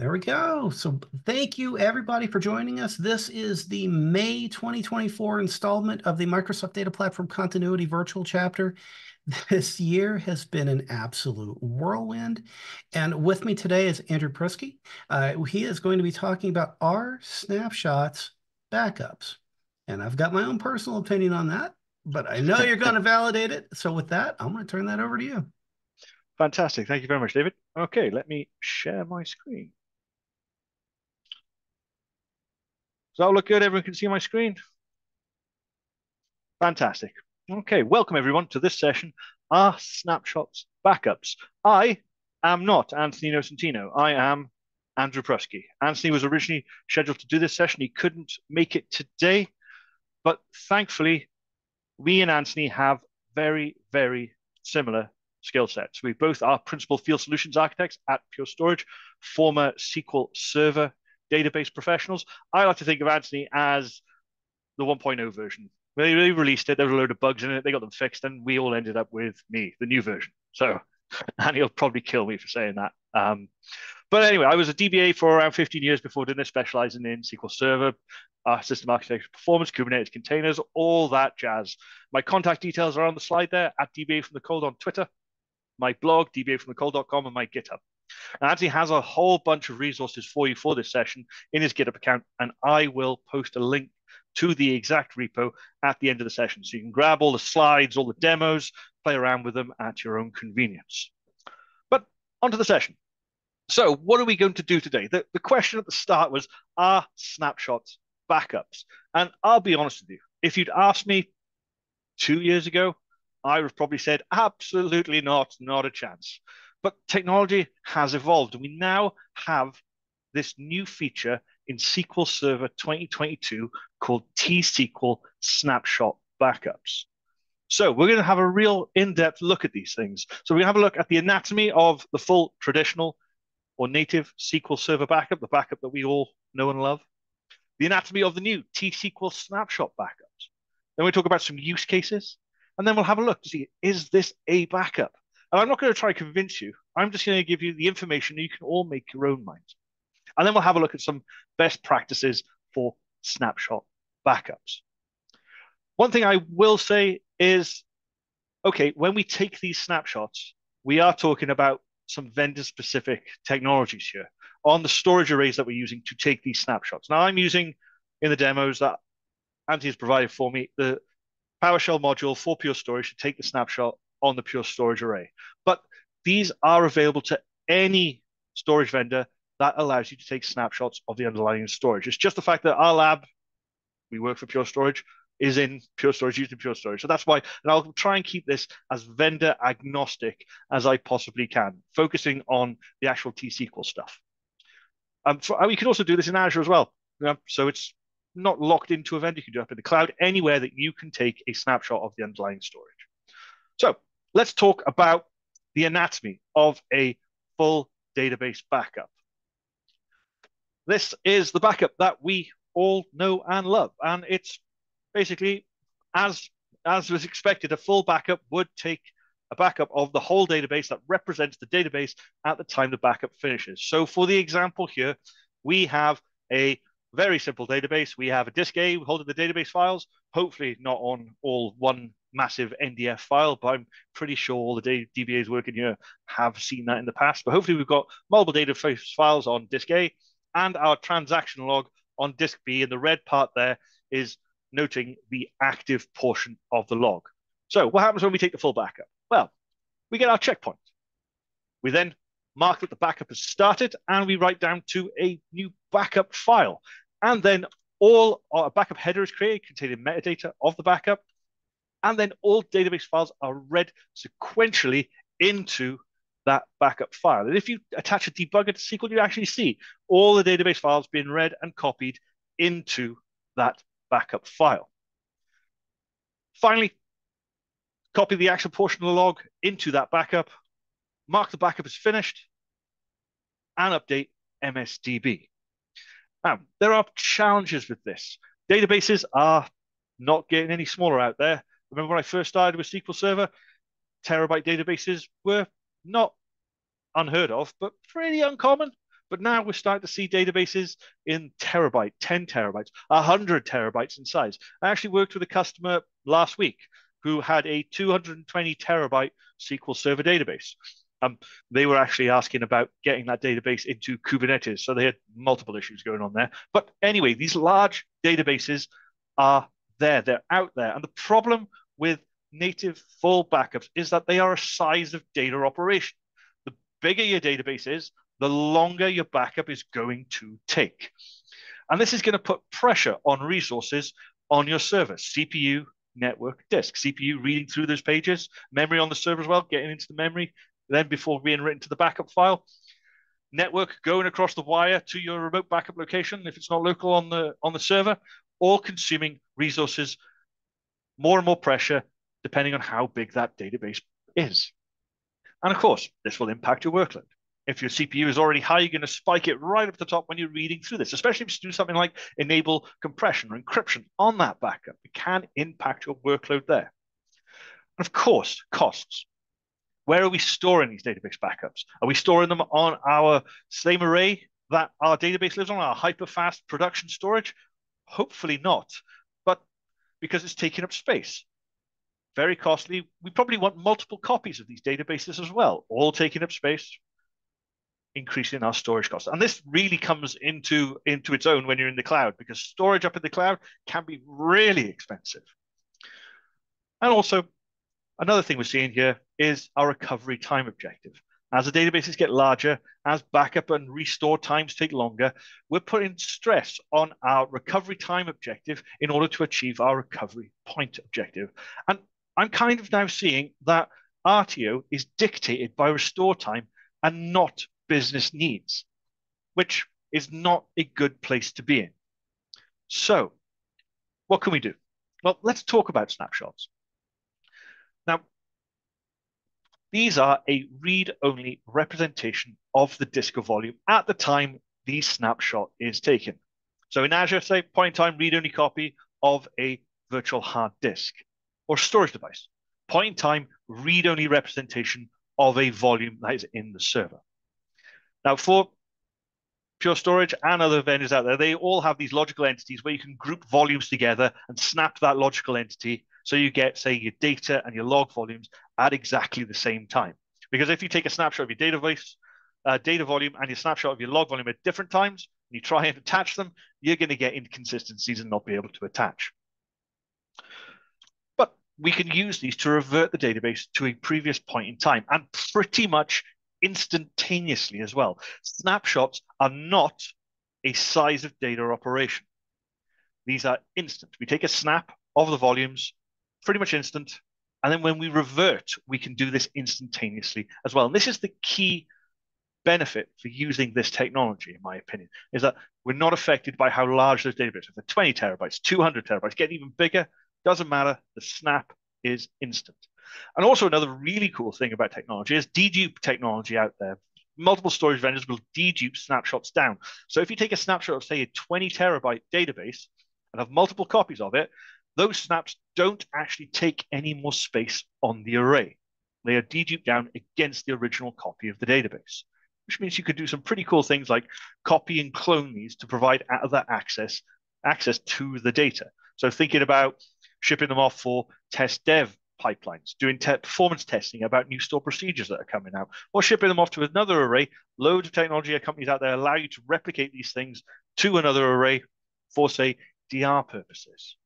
There we go. So thank you everybody for joining us. This is the May 2024 installment of the Microsoft Data Platform Continuity Virtual Chapter. This year has been an absolute whirlwind. And with me today is Andrew Pruski. Uh, he is going to be talking about our snapshots backups. And I've got my own personal opinion on that, but I know you're going to validate it. So with that, I'm going to turn that over to you. Fantastic. Thank you very much, David. Okay, let me share my screen. Does that look good? Everyone can see my screen? Fantastic. Okay, welcome everyone to this session, our snapshots backups. I am not Anthony Nocentino. I am Andrew Pruski. Anthony was originally scheduled to do this session. He couldn't make it today, but thankfully, we and Anthony have very, very similar skill sets. We both are principal field solutions architects at Pure Storage, former SQL Server database professionals. I like to think of Anthony as the 1.0 version. They, they released it, there was a load of bugs in it, they got them fixed, and we all ended up with me, the new version. So, and he'll probably kill me for saying that. Um, but anyway, I was a DBA for around 15 years before doing this, specializing in SQL Server, uh, system architecture performance, Kubernetes containers, all that jazz. My contact details are on the slide there at DBA from the cold on Twitter, my blog, dbafromthecold.com, and my GitHub. Now, Anthony has a whole bunch of resources for you for this session in his GitHub account, and I will post a link to the exact repo at the end of the session. So you can grab all the slides, all the demos, play around with them at your own convenience. But onto the session. So what are we going to do today? The, the question at the start was, are snapshots backups? And I'll be honest with you, if you'd asked me two years ago, I would have probably said, absolutely not, not a chance. But technology has evolved, we now have this new feature in SQL Server 2022 called T-SQL Snapshot Backups. So we're going to have a real in-depth look at these things. So to have a look at the anatomy of the full traditional or native SQL Server backup, the backup that we all know and love, the anatomy of the new T-SQL Snapshot backups. Then we talk about some use cases, and then we'll have a look to see, is this a backup? And I'm not going to try to convince you. I'm just going to give you the information you can all make your own minds. And then we'll have a look at some best practices for snapshot backups. One thing I will say is, okay, when we take these snapshots, we are talking about some vendor-specific technologies here on the storage arrays that we're using to take these snapshots. Now, I'm using in the demos that Andy has provided for me the PowerShell module for Pure Storage to take the snapshot on the Pure Storage array. But these are available to any storage vendor that allows you to take snapshots of the underlying storage. It's just the fact that our lab, we work for Pure Storage, is in Pure Storage, used in Pure Storage. So that's why, and I'll try and keep this as vendor agnostic as I possibly can, focusing on the actual T-SQL stuff. Um, for, we can also do this in Azure as well. so it's not locked into a vendor. You can do it up in the cloud, anywhere that you can take a snapshot of the underlying storage. So let's talk about the anatomy of a full database backup. This is the backup that we all know and love. And it's basically, as, as was expected, a full backup would take a backup of the whole database that represents the database at the time the backup finishes. So for the example here, we have a very simple database. We have a disk A holding the database files, hopefully not on all one massive NDF file, but I'm pretty sure all the DBAs working here have seen that in the past. But hopefully we've got multiple database files on disk A and our transaction log on disk B. And the red part there is noting the active portion of the log. So what happens when we take the full backup? Well, we get our checkpoint. We then mark that the backup has started and we write down to a new backup file. And then all our backup header is created containing metadata of the backup. And then all database files are read sequentially into that backup file. And if you attach a debugger to SQL, you actually see all the database files being read and copied into that backup file. Finally, copy the actual portion of the log into that backup, mark the backup as finished, and update MSDB. Now, there are challenges with this. Databases are not getting any smaller out there. Remember when I first started with SQL Server, terabyte databases were not unheard of, but pretty uncommon. But now we're starting to see databases in terabyte, 10 terabytes, 100 terabytes in size. I actually worked with a customer last week who had a 220 terabyte SQL Server database. Um, they were actually asking about getting that database into Kubernetes. So they had multiple issues going on there. But anyway, these large databases are there, they're out there. And the problem with native full backups is that they are a size of data operation. The bigger your database is, the longer your backup is going to take. And this is going to put pressure on resources on your server, CPU, network, disk, CPU reading through those pages, memory on the server as well, getting into the memory, then before being written to the backup file. Network going across the wire to your remote backup location if it's not local on the on the server, all consuming resources, more and more pressure, depending on how big that database is. And of course, this will impact your workload. If your CPU is already high, you're going to spike it right up the top when you're reading through this, especially if you do something like enable compression or encryption on that backup. It can impact your workload there. And of course, costs. Where are we storing these database backups? Are we storing them on our same array that our database lives on, our hyperfast production storage? Hopefully not, because it's taking up space. Very costly. We probably want multiple copies of these databases as well, all taking up space, increasing our storage costs. And this really comes into, into its own when you're in the cloud because storage up in the cloud can be really expensive. And also, another thing we're seeing here is our recovery time objective. As the databases get larger, as backup and restore times take longer, we're putting stress on our recovery time objective in order to achieve our recovery point objective. And I'm kind of now seeing that RTO is dictated by restore time and not business needs, which is not a good place to be in. So, what can we do? Well, let's talk about snapshots. Now, these are a read-only representation of the disk of volume at the time the snapshot is taken. So in Azure, say point in time read-only copy of a virtual hard disk or storage device. Point in time read-only representation of a volume that is in the server. Now for Pure Storage and other vendors out there, they all have these logical entities where you can group volumes together and snap that logical entity so you get, say, your data and your log volumes at exactly the same time. Because if you take a snapshot of your database, uh, data volume and your snapshot of your log volume at different times, and you try and attach them, you're going to get inconsistencies and not be able to attach. But we can use these to revert the database to a previous point in time and pretty much instantaneously as well. Snapshots are not a size of data operation. These are instant. We take a snap of the volumes, pretty much instant. And then when we revert, we can do this instantaneously as well. And this is the key benefit for using this technology, in my opinion, is that we're not affected by how large those databases are. If they're 20 terabytes, 200 terabytes, getting even bigger, doesn't matter. The snap is instant. And also another really cool thing about technology is dedupe technology out there. Multiple storage vendors will dedupe snapshots down. So if you take a snapshot of, say, a 20 terabyte database and have multiple copies of it, those snaps don't actually take any more space on the array. They are deduped down against the original copy of the database, which means you could do some pretty cool things like copy and clone these to provide other access, access to the data. So thinking about shipping them off for test dev pipelines, doing te performance testing about new store procedures that are coming out, or shipping them off to another array. Loads of technology companies out there allow you to replicate these things to another array for, say, DR purposes.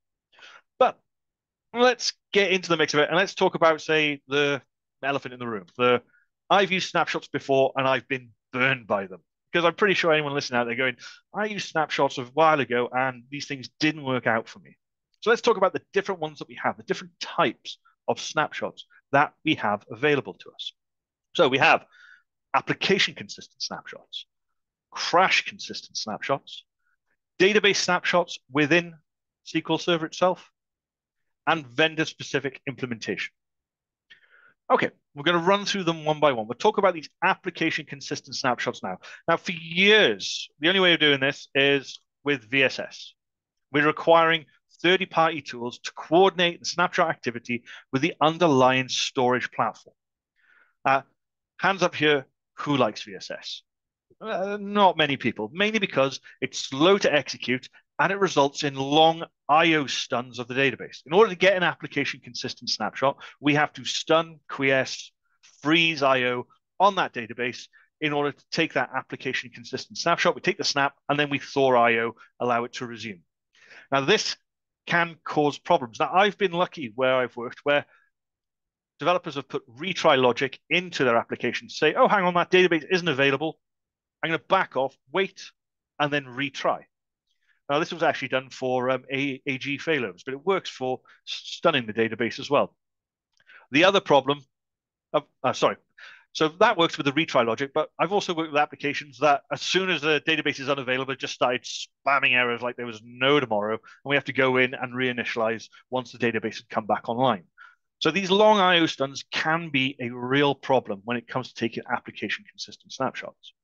Let's get into the mix of it and let's talk about, say, the elephant in the room. The I've used snapshots before and I've been burned by them because I'm pretty sure anyone listening out there going, I used snapshots a while ago and these things didn't work out for me. So let's talk about the different ones that we have, the different types of snapshots that we have available to us. So we have application consistent snapshots, crash consistent snapshots, database snapshots within SQL Server itself, and vendor specific implementation. Okay, we're going to run through them one by one. We'll talk about these application consistent snapshots now. Now, for years, the only way of doing this is with VSS. We're requiring third-party tools to coordinate the snapshot activity with the underlying storage platform. Uh, hands up here, who likes VSS? Uh, not many people, mainly because it's slow to execute and it results in long IO stuns of the database. In order to get an application consistent snapshot, we have to stun, quiesce, freeze IO on that database in order to take that application consistent snapshot. We take the snap and then we thaw IO, allow it to resume. Now, this can cause problems. Now, I've been lucky where I've worked where developers have put retry logic into their application to say, oh, hang on, that database isn't available. I'm going to back off, wait, and then retry. Now, this was actually done for um, AG failovers, but it works for stunning the database as well. The other problem, uh, uh, sorry, so that works with the retry logic, but I've also worked with applications that as soon as the database is unavailable, it just started spamming errors like there was no tomorrow, and we have to go in and reinitialize once the database had come back online. So these long IO stuns can be a real problem when it comes to taking application consistent snapshots.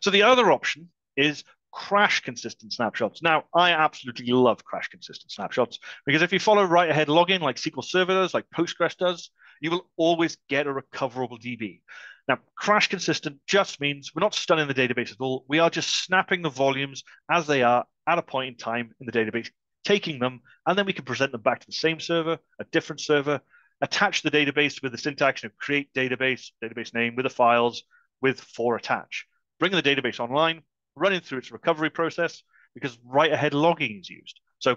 So the other option is crash consistent snapshots. Now, I absolutely love crash consistent snapshots because if you follow write ahead logging like SQL Server does, like Postgres does, you will always get a recoverable DB. Now, crash consistent just means we're not stunning the database at all. We are just snapping the volumes as they are at a point in time in the database, taking them, and then we can present them back to the same server, a different server, attach the database with the syntax of create database, database name with the files with for attach. Bringing the database online, running through its recovery process because write ahead logging is used. So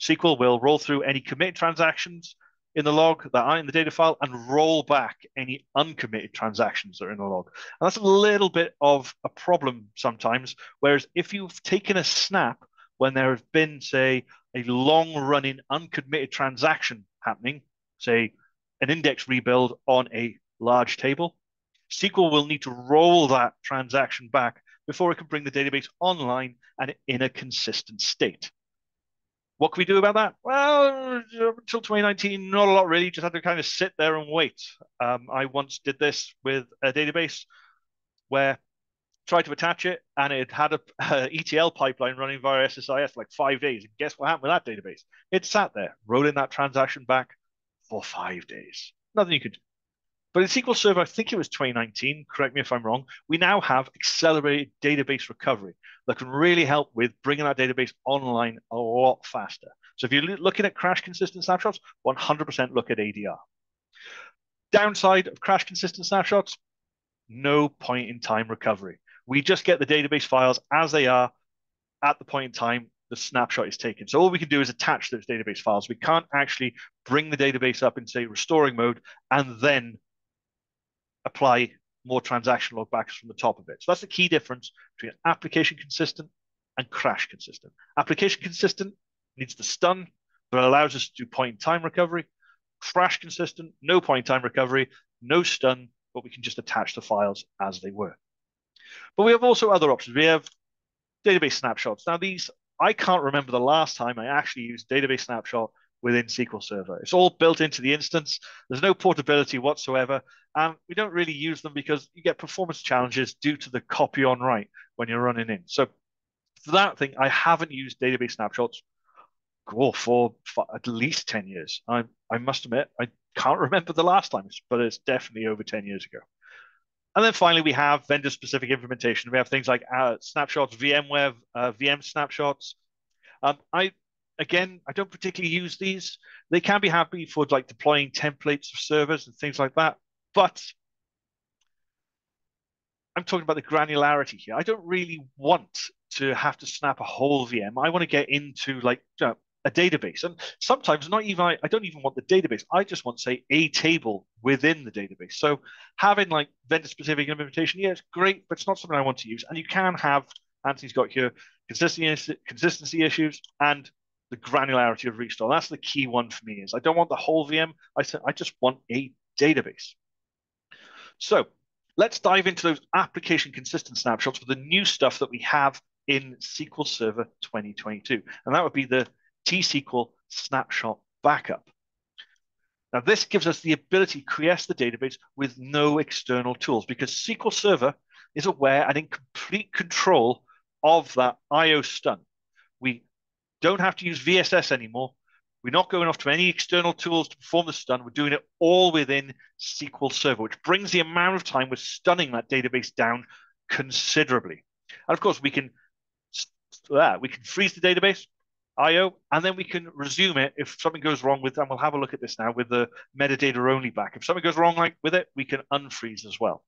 SQL will roll through any commit transactions in the log that are in the data file and roll back any uncommitted transactions that are in the log. And that's a little bit of a problem sometimes. Whereas if you've taken a snap when there has been, say, a long running uncommitted transaction happening, say an index rebuild on a large table, SQL will need to roll that transaction back before it can bring the database online and in a consistent state. What can we do about that? Well, until 2019, not a lot really. Just had to kind of sit there and wait. Um, I once did this with a database where tried to attach it and it had a, a, ETL pipeline running via SSIS for like five days. And guess what happened with that database? It sat there rolling that transaction back for five days. Nothing you could do. But in SQL Server, I think it was 2019, correct me if I'm wrong, we now have accelerated database recovery that can really help with bringing that database online a lot faster. So if you're looking at crash consistent snapshots, 100% look at ADR. Downside of crash consistent snapshots, no point in time recovery. We just get the database files as they are at the point in time the snapshot is taken. So all we can do is attach those database files. We can't actually bring the database up in, say, restoring mode and then apply more transaction logbacks from the top of it. So that's the key difference between application consistent and crash consistent. Application consistent needs to stun, but it allows us to do point in time recovery. Crash consistent, no point in time recovery, no stun, but we can just attach the files as they were. But we have also other options. We have database snapshots. Now, these, I can't remember the last time I actually used database snapshot within SQL Server. It's all built into the instance. There's no portability whatsoever. And we don't really use them because you get performance challenges due to the copy on write when you're running in. So for that thing, I haven't used database snapshots oh, for, for at least 10 years. I, I must admit, I can't remember the last time, but it's definitely over 10 years ago. And then finally, we have vendor specific implementation. We have things like uh, snapshots, VMware, uh, VM snapshots. Um, I again, I don't particularly use these. They can be happy for like deploying templates of servers and things like that. But I'm talking about the granularity here. I don't really want to have to snap a whole VM. I want to get into like you know, a database. And sometimes not even I, I don't even want the database. I just want, say, a table within the database. So having like vendor specific implementation, yeah, it's great, but it's not something I want to use. And you can have, Anthony's got here, consistency, consistency issues and the granularity of restore. That's the key one for me is I don't want the whole VM. I, I just want a database. So let's dive into those application consistent snapshots with the new stuff that we have in SQL Server 2022. And that would be the T-SQL snapshot backup. Now, this gives us the ability to create the database with no external tools because SQL Server is aware and in complete control of that IO stun. Don't have to use VSS anymore. We're not going off to any external tools to perform the stun. We're doing it all within SQL Server, which brings the amount of time we're stunning that database down considerably. And of course, we can we can freeze the database, IO, and then we can resume it if something goes wrong with, and we'll have a look at this now with the metadata only back. If something goes wrong like with it, we can unfreeze as well.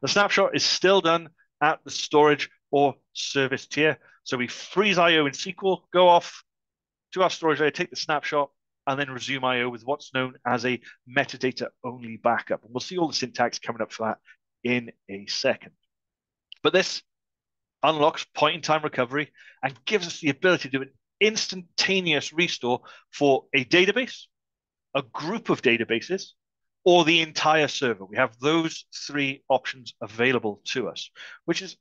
The snapshot is still done at the storage or service tier. So we freeze IO in SQL, go off to our storage layer, take the snapshot, and then resume IO with what's known as a metadata only backup. And we'll see all the syntax coming up for that in a second. But this unlocks point in time recovery and gives us the ability to do an instantaneous restore for a database, a group of databases, or the entire server. We have those three options available to us, which is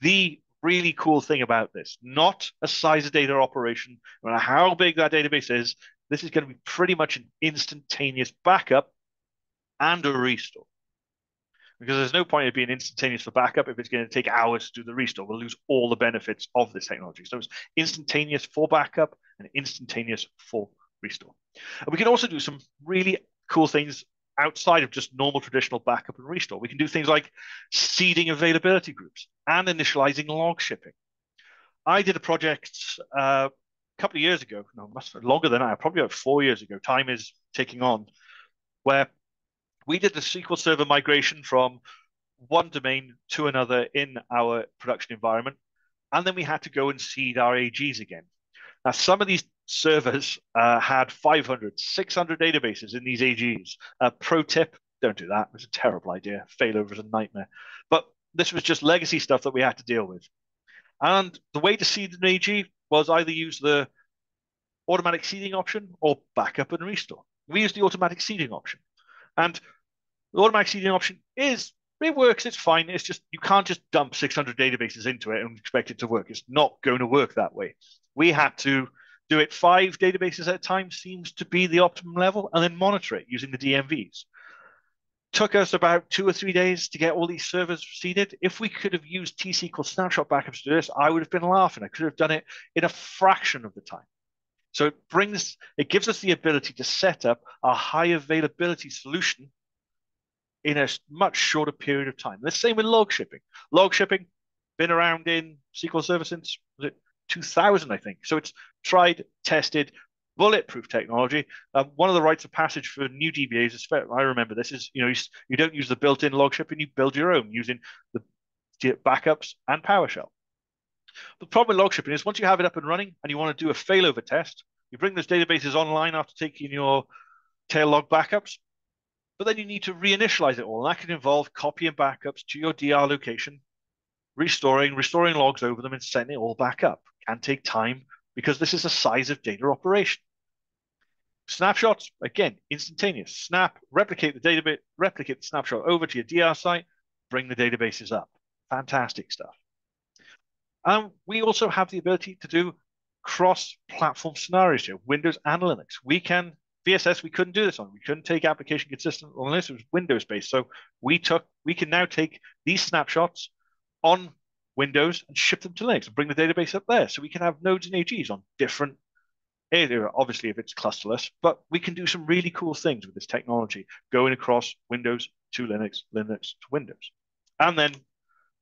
the really cool thing about this. Not a size of data operation, no matter how big that database is, this is going to be pretty much an instantaneous backup and a restore because there's no point in being instantaneous for backup if it's going to take hours to do the restore. We'll lose all the benefits of this technology. So it's instantaneous for backup and instantaneous for restore. And we can also do some really cool things outside of just normal traditional backup and restore. We can do things like seeding availability groups and initializing log shipping. I did a project uh, a couple of years ago, no, must have longer than that, probably about four years ago. Time is ticking on, where we did the SQL Server migration from one domain to another in our production environment, and then we had to go and seed our AGs again. Now, some of these servers uh, had 500, 600 databases in these AGs. Uh, pro tip, don't do that. It's a terrible idea. Failover is a nightmare. But this was just legacy stuff that we had to deal with. And the way to seed an AG was either use the automatic seeding option or backup and restore. We used the automatic seeding option. And the automatic seeding option is it works, it's fine. It's just you can't just dump 600 databases into it and expect it to work. It's not going to work that way. We had to do it five databases at a time, seems to be the optimum level, and then monitor it using the DMVs. Took us about two or three days to get all these servers seeded. If we could have used T-SQL snapshot backups to do this, I would have been laughing. I could have done it in a fraction of the time. So it brings, it gives us the ability to set up a high availability solution in a much shorter period of time. The same with log shipping. Log shipping been around in SQL Server since was it 2000, I think. So it's tried, tested, bulletproof technology. Um, one of the rites of passage for new DBAs, is, I remember this is you know you, you don't use the built-in log shipping, you build your own using the backups and PowerShell. The problem with log shipping is once you have it up and running and you want to do a failover test, you bring those databases online after taking your tail log backups, but then you need to reinitialize it all. And that can involve copying backups to your DR location, restoring, restoring logs over them and sending it all back up. Can take time because this is a size of data operation. Snapshots, again, instantaneous. Snap, replicate the database, replicate the snapshot over to your DR site, bring the databases up. Fantastic stuff. And we also have the ability to do cross-platform scenarios here, Windows and Linux. We can VSS, we couldn't do this on. We couldn't take application consistent unless. It was Windows based. So we took, we can now take these snapshots on Windows and ship them to Linux and bring the database up there. So we can have nodes and AGs on different area, obviously if it's clusterless, but we can do some really cool things with this technology going across Windows to Linux, Linux to Windows. And then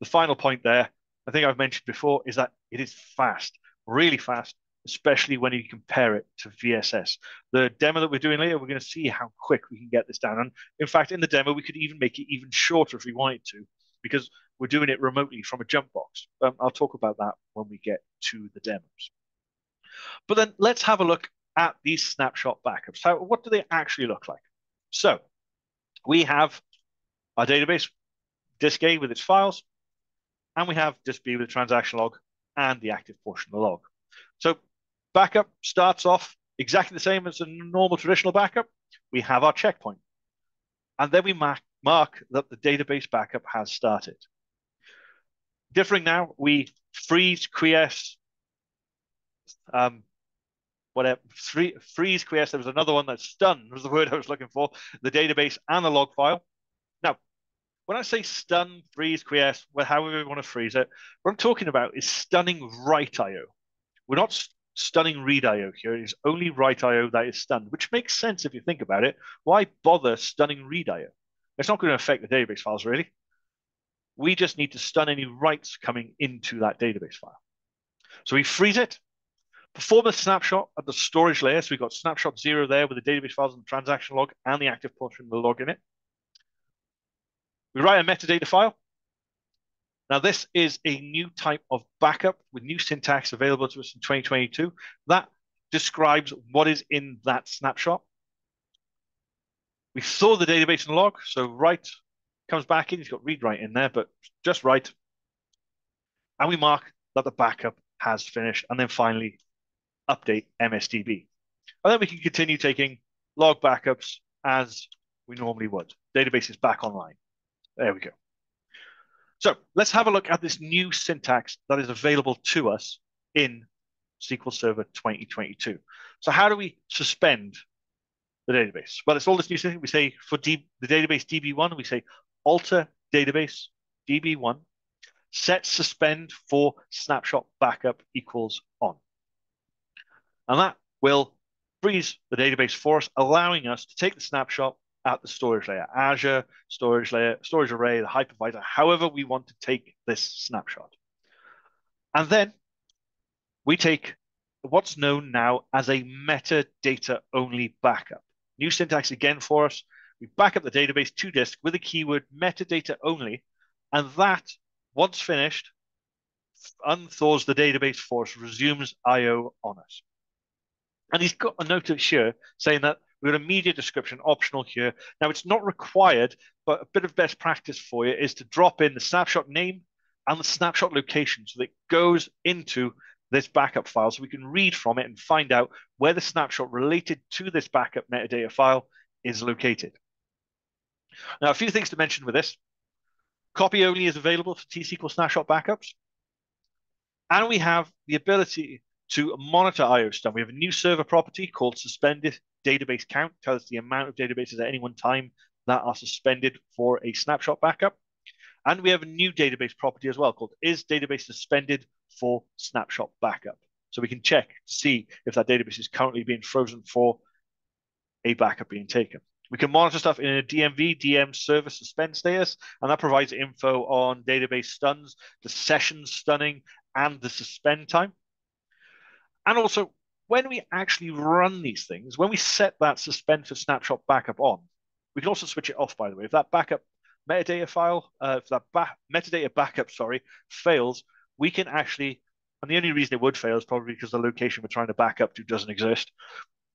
the final point there, I think I've mentioned before, is that it is fast, really fast especially when you compare it to VSS. The demo that we're doing later, we're going to see how quick we can get this down. And in fact, in the demo, we could even make it even shorter if we wanted to, because we're doing it remotely from a jump box. Um, I'll talk about that when we get to the demos. But then let's have a look at these snapshot backups. How, what do they actually look like? So we have our database, disk A with its files, and we have disk B with the transaction log and the active portion of the log. So backup starts off exactly the same as a normal traditional backup. We have our checkpoint. And then we mark, mark that the database backup has started. Differing now, we freeze, quiesce, um, whatever, free, freeze, quiesce. There was another one that stun was the word I was looking for, the database and the log file. Now, when I say stun, freeze, quiesce, well, however we want to freeze it, what I'm talking about is stunning write IO. We're not stunning read IO here. It is only write IO that is stunned, which makes sense if you think about it. Why bother stunning read IO? It's not going to affect the database files really. We just need to stun any writes coming into that database file. So we freeze it, perform a snapshot at the storage layer. So we've got snapshot zero there with the database files and the transaction log and the active portion of the log in it. We write a metadata file. Now, this is a new type of backup with new syntax available to us in 2022 that describes what is in that snapshot. We saw the database and log, so write comes back in. He's got read write in there, but just write. And we mark that the backup has finished. And then finally, update MSDB. And then we can continue taking log backups as we normally would. Database is back online. There we go. So let's have a look at this new syntax that is available to us in SQL Server 2022. So how do we suspend the database? Well, it's all this new syntax. We say for D, the database DB1, we say alter database DB1 set suspend for snapshot backup equals on. And that will freeze the database for us, allowing us to take the snapshot at the storage layer, Azure, storage layer, storage array, the hypervisor, however we want to take this snapshot. And then we take what's known now as a metadata only backup. New syntax again for us. We back up the database to disk with the keyword metadata only, and that, once finished, unthaws the database for us, resumes I.O. on us. And he's got a note here saying that we've a media description optional here. Now, it's not required, but a bit of best practice for you is to drop in the snapshot name and the snapshot location so that it goes into this backup file so we can read from it and find out where the snapshot related to this backup metadata file is located. Now, a few things to mention with this. Copy only is available for T-SQL snapshot backups. And we have the ability to monitor IO stun. We have a new server property called suspended database count, tells the amount of databases at any one time that are suspended for a snapshot backup. And we have a new database property as well called is database suspended for snapshot backup. So we can check to see if that database is currently being frozen for a backup being taken. We can monitor stuff in a DMV, DM server suspend status, and that provides info on database stuns, the session stunning, and the suspend time. And also, when we actually run these things, when we set that suspend for snapshot backup on, we can also switch it off, by the way. If that backup metadata file, uh, if that ba metadata backup, sorry, fails, we can actually, and the only reason it would fail is probably because the location we're trying to back up to doesn't exist.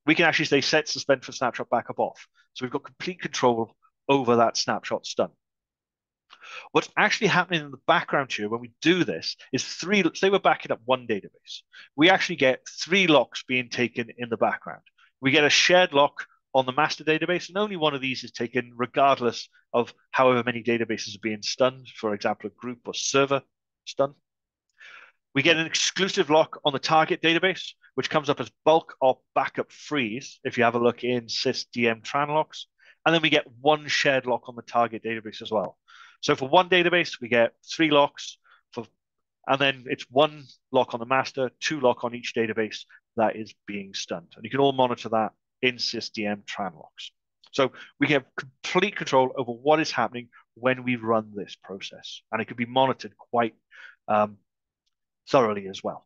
We can actually say set suspend for snapshot backup off. So we've got complete control over that snapshot stun. What's actually happening in the background here when we do this is three, say we're backing up one database, we actually get three locks being taken in the background. We get a shared lock on the master database, and only one of these is taken regardless of however many databases are being stunned, for example, a group or server stun. We get an exclusive lock on the target database, which comes up as bulk or backup freeze if you have a look in sysdm tranlocks. And then we get one shared lock on the target database as well. So for one database, we get three locks for, and then it's one lock on the master, two lock on each database that is being stunned. And you can all monitor that in sysdm tranlocks. So we have complete control over what is happening when we run this process. And it can be monitored quite um, thoroughly as well.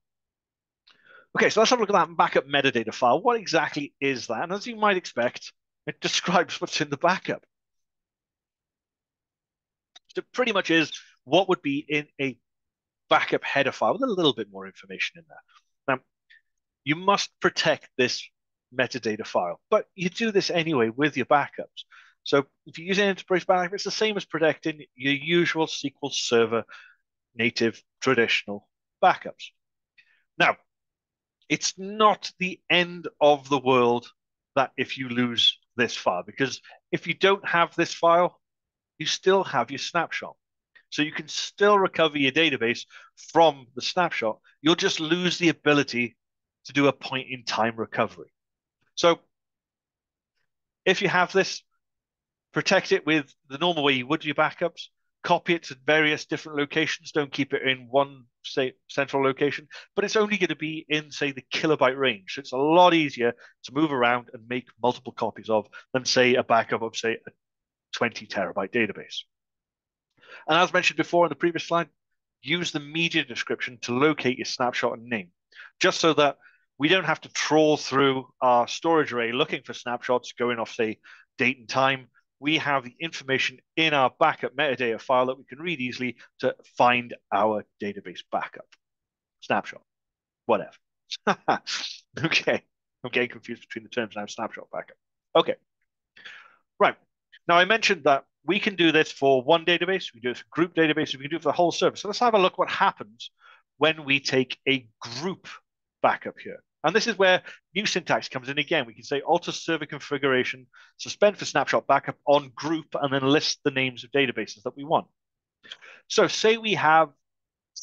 Okay, so let's have a look at that backup metadata file. What exactly is that? And as you might expect, it describes what's in the backup. So it pretty much is what would be in a backup header file with a little bit more information in there. Now, you must protect this metadata file, but you do this anyway with your backups. So if you use an enterprise backup, it's the same as protecting your usual SQL Server native traditional backups. Now, it's not the end of the world that if you lose this file, because if you don't have this file, you still have your snapshot. So you can still recover your database from the snapshot. You'll just lose the ability to do a point in time recovery. So if you have this, protect it with the normal way you would your backups, copy it to various different locations. Don't keep it in one say central location, but it's only going to be in say the kilobyte range. So it's a lot easier to move around and make multiple copies of than say a backup of say a 20 terabyte database. And as mentioned before in the previous slide, use the media description to locate your snapshot and name, just so that we don't have to trawl through our storage array looking for snapshots going off, say, date and time. We have the information in our backup metadata file that we can read easily to find our database backup. Snapshot, whatever. okay, I'm getting confused between the terms now, snapshot backup. Okay, right. Now I mentioned that we can do this for one database, we do it for group databases, we can do it for the whole service. So let's have a look what happens when we take a group backup here. And this is where new syntax comes in again. We can say alter server configuration, suspend for snapshot backup on group, and then list the names of databases that we want. So say we have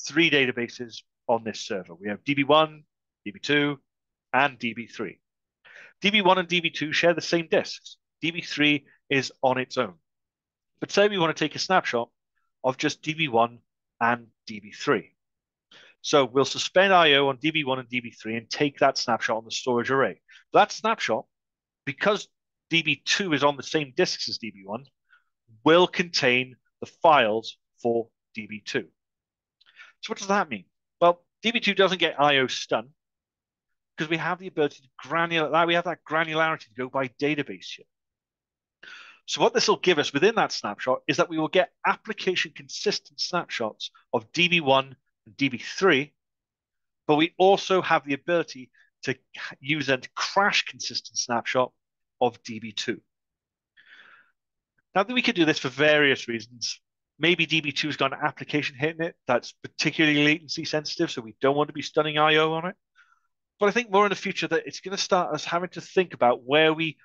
three databases on this server. We have DB1, DB2, and DB3. DB1 and DB2 share the same disks. DB3 is on its own. But say we want to take a snapshot of just DB1 and DB3. So we'll suspend IO on DB1 and DB3 and take that snapshot on the storage array. That snapshot, because DB2 is on the same disks as DB1, will contain the files for DB2. So what does that mean? Well, DB2 doesn't get IO stun because we have the ability to granular, we have that granularity to go by database here. So what this will give us within that snapshot is that we will get application consistent snapshots of DB1 and DB3, but we also have the ability to use a crash consistent snapshot of DB2. Now that we could do this for various reasons, maybe DB2 has got an application hitting it that's particularly latency sensitive, so we don't want to be stunning IO on it. But I think more in the future that it's going to start us having to think about where we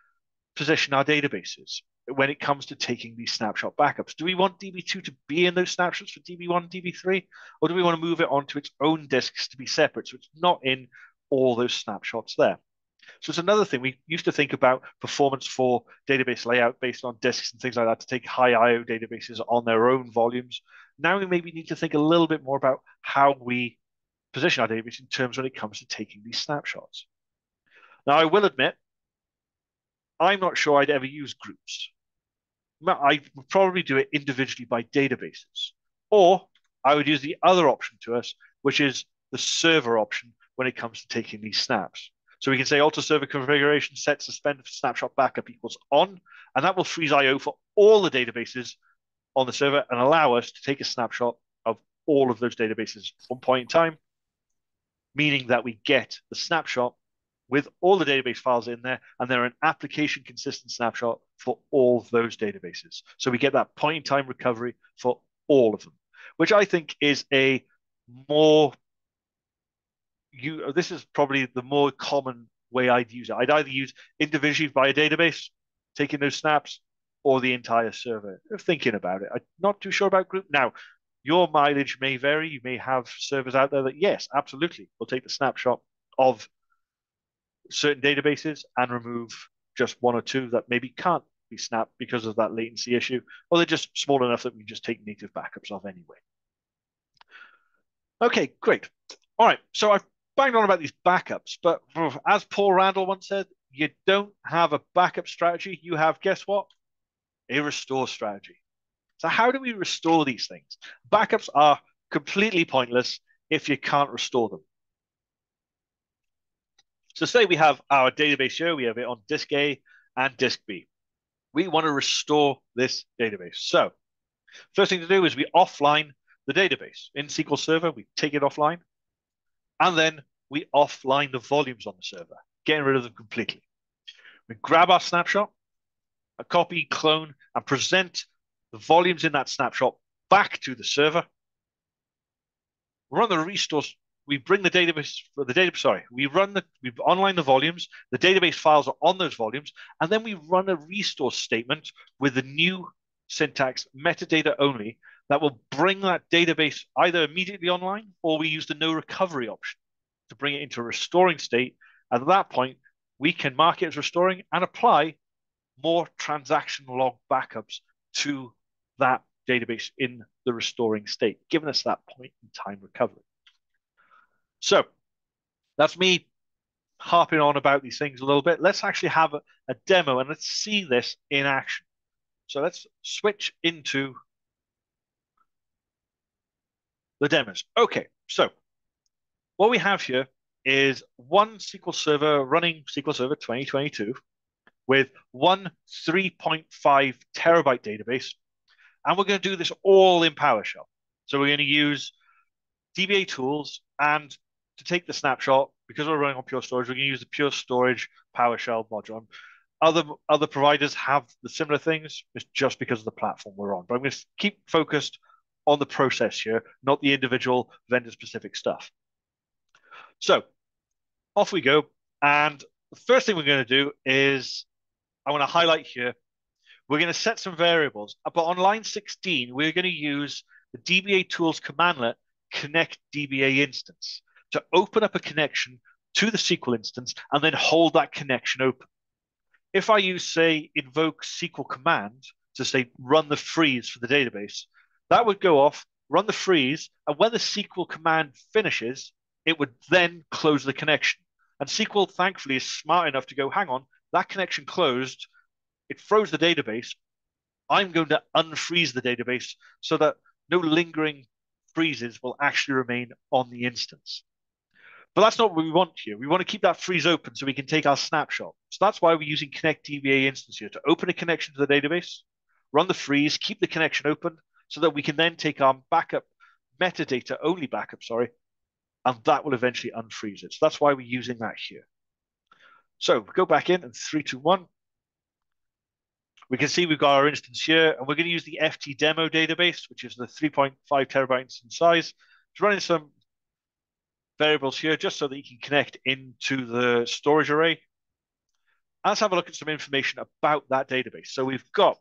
position our databases when it comes to taking these snapshot backups. Do we want DB2 to be in those snapshots for DB1 DB3? Or do we want to move it onto its own disks to be separate so it's not in all those snapshots there? So it's another thing. We used to think about performance for database layout based on disks and things like that to take high IO databases on their own volumes. Now we maybe need to think a little bit more about how we position our database in terms when it comes to taking these snapshots. Now, I will admit, I'm not sure I'd ever use groups. I would probably do it individually by databases. Or I would use the other option to us, which is the server option when it comes to taking these snaps. So we can say alter server configuration set suspend snapshot backup equals on, and that will freeze IO for all the databases on the server and allow us to take a snapshot of all of those databases at one point in time, meaning that we get the snapshot with all the database files in there, and they're an application consistent snapshot for all those databases. So we get that point in time recovery for all of them, which I think is a more you this is probably the more common way I'd use it. I'd either use individually by a database, taking those snaps, or the entire server. Thinking about it, I'm not too sure about group now. Your mileage may vary. You may have servers out there that yes, absolutely, will take the snapshot of certain databases and remove just one or two that maybe can't be snapped because of that latency issue, or they're just small enough that we just take native backups of anyway. Okay, great. All right, so I've banged on about these backups, but as Paul Randal once said, you don't have a backup strategy. You have, guess what? A restore strategy. So how do we restore these things? Backups are completely pointless if you can't restore them. So say we have our database here, we have it on disk A and disk B. We want to restore this database. So first thing to do is we offline the database. In SQL Server, we take it offline, and then we offline the volumes on the server, getting rid of them completely. We grab our snapshot, a copy, clone, and present the volumes in that snapshot back to the server. Run the restore we bring the database for the data. Sorry, we run the we online the volumes. The database files are on those volumes, and then we run a restore statement with the new syntax metadata only that will bring that database either immediately online or we use the no recovery option to bring it into a restoring state. At that point, we can mark it as restoring and apply more transaction log backups to that database in the restoring state, giving us that point in time recovery. So that's me harping on about these things a little bit. Let's actually have a, a demo and let's see this in action. So let's switch into the demos. Okay, so what we have here is one SQL Server running SQL Server 2022 with one 3.5 terabyte database. And we're going to do this all in PowerShell. So we're going to use dbatools and to take the snapshot, because we're running on Pure Storage, we're going to use the Pure Storage PowerShell module. Other other providers have the similar things. It's just because of the platform we're on. But I'm going to keep focused on the process here, not the individual vendor-specific stuff. So off we go. And the first thing we're going to do is I want to highlight here, we're going to set some variables. Uh, but on line 16, we're going to use the dbatools commandlet connect DBA instance to open up a connection to the SQL instance and then hold that connection open. If I use, say, invoke SQL command to say run the freeze for the database, that would go off, run the freeze, and when the SQL command finishes, it would then close the connection. And SQL, thankfully, is smart enough to go, hang on, that connection closed, it froze the database. I'm going to unfreeze the database so that no lingering freezes will actually remain on the instance. But that's not what we want here. We want to keep that freeze open so we can take our snapshot. So that's why we're using connect DBA instance here to open a connection to the database, run the freeze, keep the connection open so that we can then take our backup metadata only backup, sorry, and that will eventually unfreeze it. So that's why we're using that here. So go back in and three, two, one. We can see we've got our instance here, and we're going to use the FT demo database, which is the 3.5 terabyte instance size. It's running some variables here just so that you can connect into the storage array. Let's have a look at some information about that database. So we've got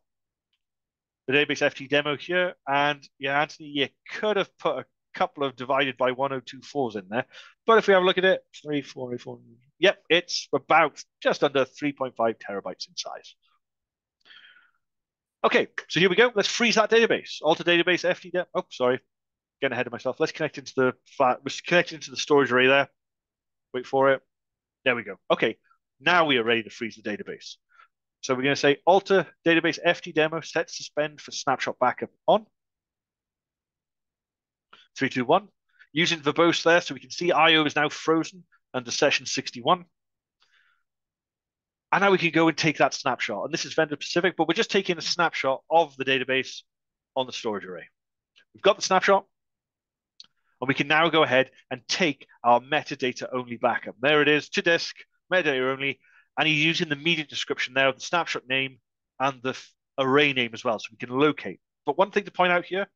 the database FT demo here, and yeah, Anthony, you could have put a couple of divided by 1024s in there. But if we have a look at it, three, four, four, yep, it's about just under 3.5 terabytes in size. Okay, so here we go. Let's freeze that database. Alter database FT. Demo. Oh, sorry, getting ahead of myself. Let's connect into the flat. Let's connect into the storage array there. Wait for it. There we go. Okay, now we are ready to freeze the database. So we're going to say alter database FT demo set suspend for snapshot backup on. Three, two, one. Using verbose there, so we can see IO is now frozen under session 61. And now we can go and take that snapshot. And this is vendor specific, but we're just taking a snapshot of the database on the storage array. We've got the snapshot, and we can now go ahead and take our metadata only backup. There it is to disk, metadata only, and he's using the media description there of the snapshot name and the array name as well, so we can locate. But one thing to point out here,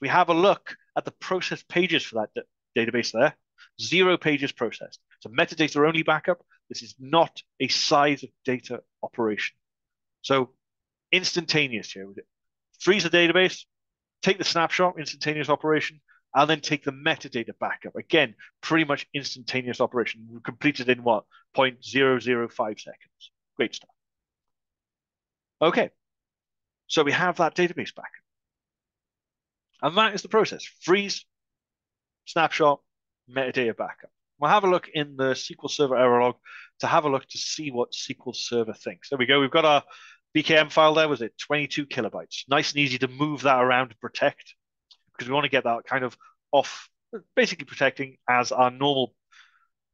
we have a look at the process pages for that database there, zero pages processed. So metadata only backup. This is not a size of data operation. So instantaneous here. Freeze the database, take the snapshot, instantaneous operation, and then take the metadata backup. Again, pretty much instantaneous operation. Completed in what? 0.005 seconds. Great stuff. Okay, so we have that database backup. And that is the process. Freeze, snapshot, metadata backup. We'll have a look in the SQL Server error log to have a look to see what SQL Server thinks. There we go. We've got our BKM file there. Was it 22 kilobytes? Nice and easy to move that around to protect because we want to get that kind of off, basically protecting as our normal,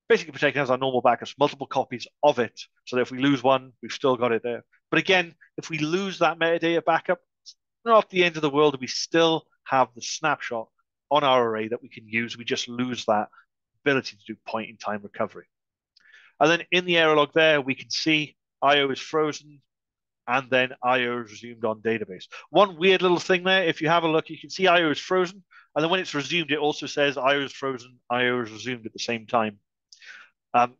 basically protecting as our normal backups, multiple copies of it, so that if we lose one, we've still got it there. But again, if we lose that metadata backup, it's not the end of the world. We still have the snapshot on our array that we can use. We just lose that ability to do point in time recovery. And then in the error log there, we can see IO is frozen and then IO is resumed on database. One weird little thing there, if you have a look, you can see IO is frozen. And then when it's resumed, it also says IO is frozen, IO is resumed at the same time. Um,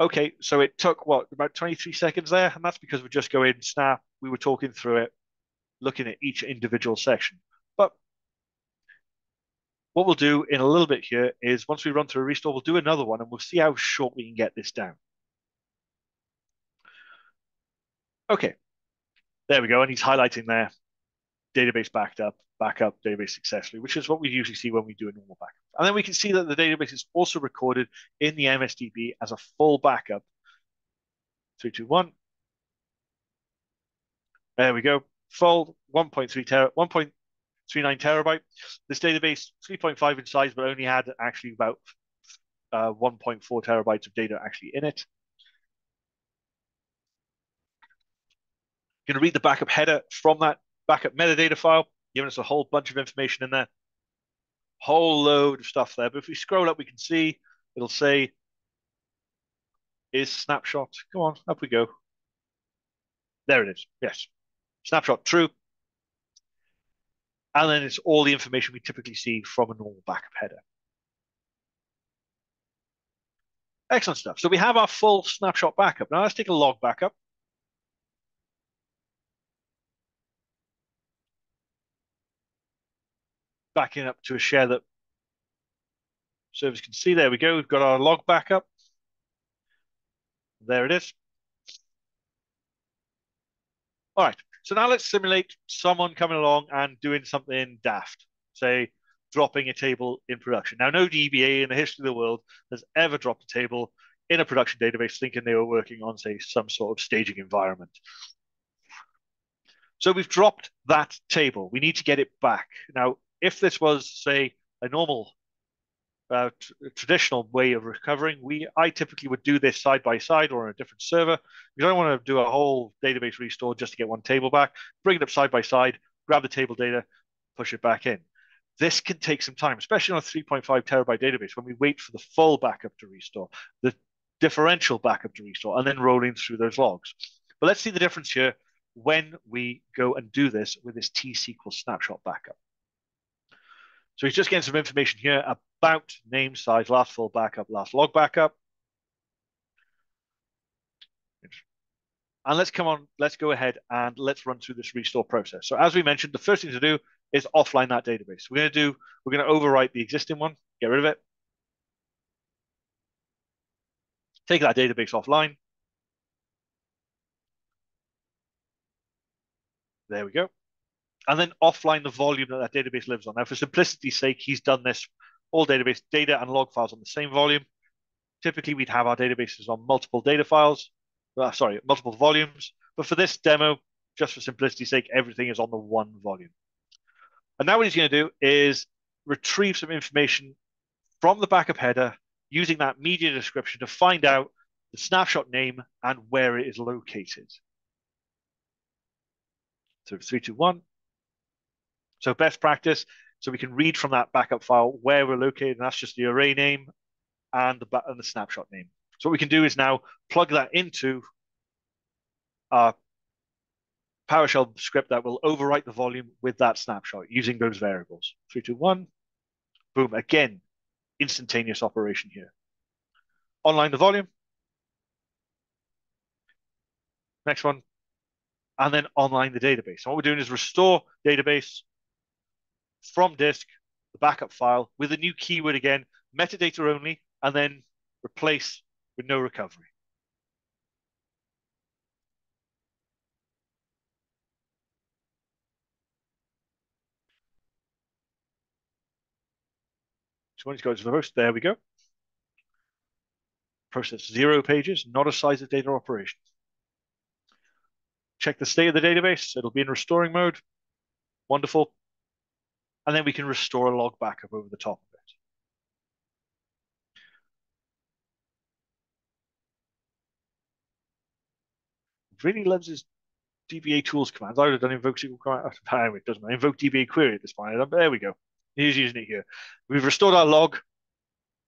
okay, so it took what, about 23 seconds there? And that's because we just go in, snap, we were talking through it, looking at each individual section. But what we'll do in a little bit here is once we run through a restore, we'll do another one and we'll see how short we can get this down. Okay, there we go. And he's highlighting there, database backed up, backup database successfully, which is what we usually see when we do a normal backup. And then we can see that the database is also recorded in the MSDB as a full backup. Three, two, one. There we go. Full 1.3 tera, 1. 39 terabyte. This database, 3.5 in size, but only had actually about uh, 1.4 terabytes of data actually in it. You're going to read the backup header from that backup metadata file, giving us a whole bunch of information in there. Whole load of stuff there. But if we scroll up, we can see it'll say is snapshot. Come on, up we go. There it is. Yes. Snapshot true. And then it's all the information we typically see from a normal backup header. Excellent stuff. So we have our full snapshot backup. Now let's take a log backup. Backing up to a share that servers can see. There we go. We've got our log backup. There it is. All right. So now let's simulate someone coming along and doing something daft. Say, dropping a table in production. Now, no DBA in the history of the world has ever dropped a table in a production database thinking they were working on, say, some sort of staging environment. So we've dropped that table. We need to get it back. Now, if this was, say, a normal uh, traditional way of recovering. We I typically would do this side by side or on a different server. because I don't want to do a whole database restore just to get one table back. Bring it up side by side, grab the table data, push it back in. This can take some time, especially on a 3.5 terabyte database when we wait for the full backup to restore, the differential backup to restore, and then rolling through those logs. But let's see the difference here when we go and do this with this T-SQL snapshot backup. So he's just getting some information here about name, size, last full backup, last log backup. And let's come on, let's go ahead and let's run through this restore process. So as we mentioned, the first thing to do is offline that database. We're going to do, we're going to overwrite the existing one, get rid of it. Take that database offline. There we go and then offline the volume that that database lives on. Now, for simplicity's sake, he's done this all database data and log files on the same volume. Typically, we'd have our databases on multiple data files, uh, sorry, multiple volumes. But for this demo, just for simplicity's sake, everything is on the one volume. And now what he's going to do is retrieve some information from the backup header using that media description to find out the snapshot name and where it is located. So 321, so best practice, so we can read from that backup file where we're located, and that's just the array name and the, and the snapshot name. So what we can do is now plug that into our PowerShell script that will overwrite the volume with that snapshot using those variables. Three, two, one, boom. Again, instantaneous operation here. Online the volume. Next one. And then online the database. And what we're doing is restore database from disk, the backup file with a new keyword again, metadata only, and then replace with no recovery. So when it goes to the host, there we go. Process zero pages, not a size of data operation. Check the state of the database. It'll be in restoring mode. Wonderful and then we can restore a log backup over the top of it. Really loves his dbatools commands. I would have done invoke SQL command. It doesn't. Invoke DBA query at this point. There we go. He's using it here. We've restored our log,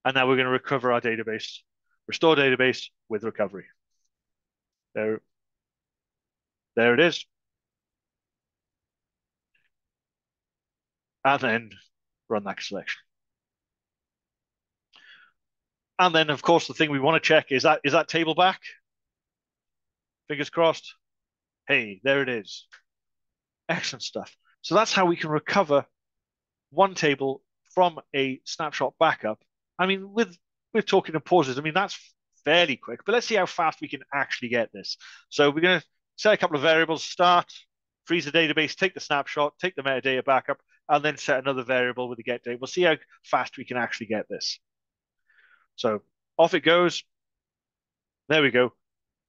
and now we're going to recover our database. Restore database with recovery. There, there it is. And then run that selection. And then, of course, the thing we want to check is that is that table back? Fingers crossed. Hey, there it is. Excellent stuff. So that's how we can recover one table from a snapshot backup. I mean, with with talking and pauses, I mean that's fairly quick. But let's see how fast we can actually get this. So we're going to set a couple of variables: start, freeze the database, take the snapshot, take the metadata backup, and then set another variable with the get date. We'll see how fast we can actually get this. So off it goes. There we go.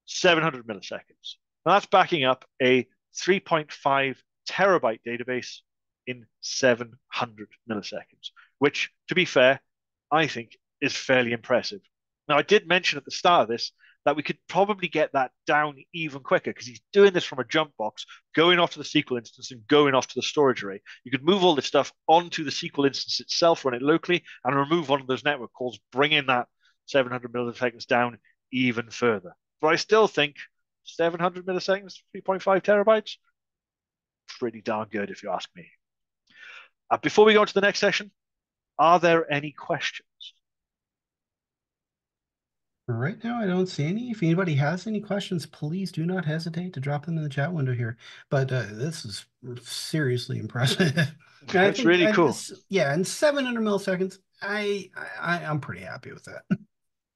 700 milliseconds. Now that's backing up a 3.5 terabyte database in 700 milliseconds, which, to be fair, I think is fairly impressive. Now, I did mention at the start of this that we could probably get that down even quicker because he's doing this from a jump box, going off to the SQL instance and going off to the storage array. You could move all this stuff onto the SQL instance itself, run it locally, and remove one of those network calls, bringing that 700 milliseconds down even further. But I still think 700 milliseconds, 3.5 terabytes, pretty darn good if you ask me. Uh, before we go on to the next session, are there any questions? Right now, I don't see any. If anybody has any questions, please do not hesitate to drop them in the chat window here. But uh, this is seriously impressive. That's really I, cool. yeah, in 700 milliseconds, I, I I'm pretty happy with that.